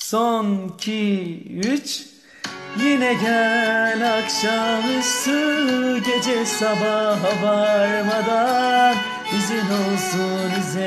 Son iki üç. Yine gel akşamüstü gece sabaha varmadan izin olsun üzerime